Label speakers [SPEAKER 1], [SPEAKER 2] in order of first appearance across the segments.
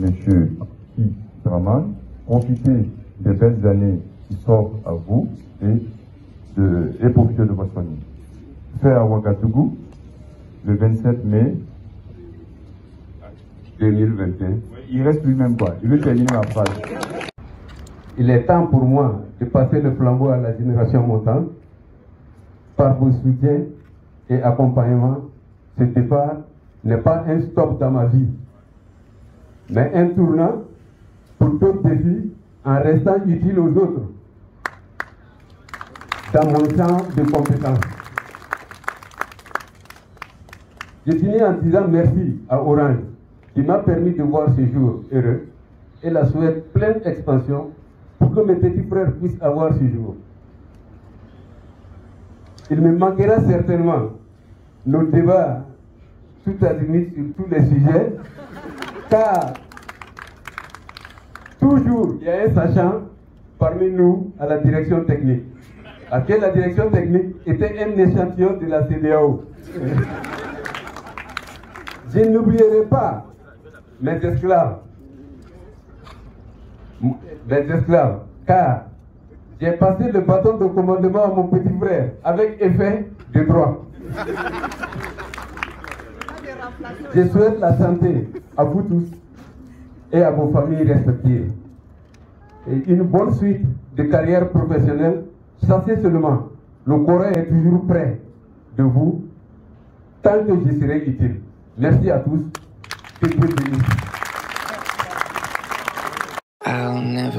[SPEAKER 1] M. Draman, profitez des belles années qui s'offrent à vous et, de, et profitez de votre famille. Fait à Ouagadougou, le 27 mai 2021. Il reste lui-même quoi? Il veut terminer ma phrase.
[SPEAKER 2] Il est temps pour moi de passer le flambeau à la génération montante. Par vos soutiens et accompagnement, ce départ n'est pas un stop dans ma vie, mais un tournant pour d'autres défis en restant utile aux autres dans mon champ de compétences. Je finis en disant merci à Orange qui m'a permis de voir ce jour heureux et la souhaite pleine expansion pour que mes petits frères puissent avoir ce jour. Il me manquera certainement nos débats tout azimut sur tous les sujets, car toujours il y a un sachant parmi nous à la direction technique. À quelle la direction technique était un échantillon de la CDAO. Je n'oublierai pas mes esclaves. Mes esclaves, car j'ai passé le bâton de commandement à mon petit frère avec effet de droit. Je souhaite la santé à vous tous et à vos familles respectives. Et une bonne suite de carrière professionnelle. Sachez seulement, le Coran est toujours prêt de vous tant que je serai utile. Merci à tous. Bénisse.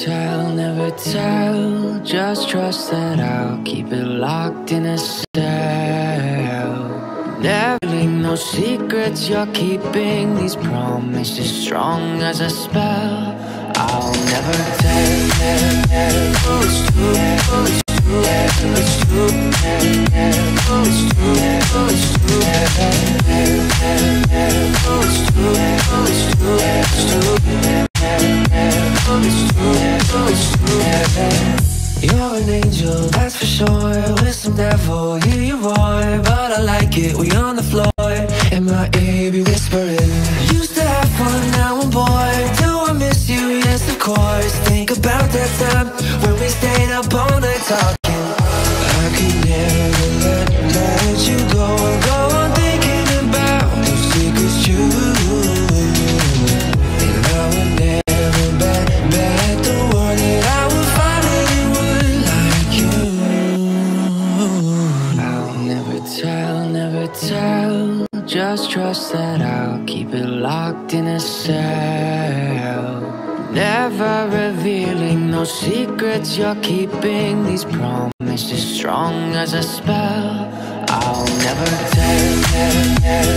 [SPEAKER 3] tell, never tell. Just trust that I'll keep it locked in a cell. Never leaving no secrets you're keeping. These promises strong as a spell. I'll never tell. Oh. Oh. Oh. Oh.
[SPEAKER 4] Devil, hear you roar. But I like it, we on the floor. In my ear, be whispering. Used to have fun, now I'm bored. Do I miss you? Yes, of course. Think about that time when we stayed up all night talking.
[SPEAKER 3] Keep it locked in a cell. Never revealing no secrets you're keeping. These promises strong as a spell. I'll never tell. tell,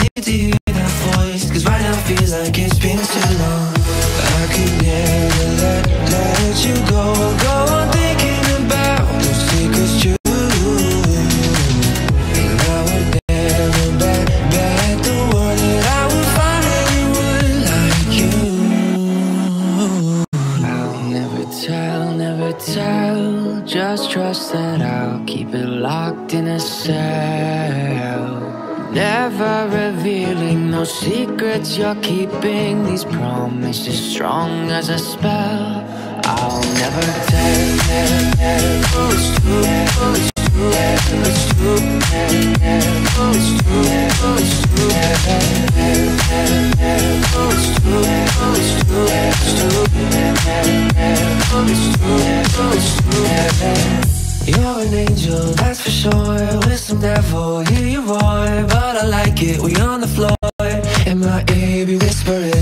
[SPEAKER 4] like it's been too long. I could never let, let you go. Go on thinking about those secrets you And I would never bet, bet the world That I would find anyone like you. I'll never tell, never tell. Just trust that I'll keep it locked in a cell. Never revealing no secrets you're keeping. These promises strong as a spell. I'll never tell. On the floor. And my ear, be whispering.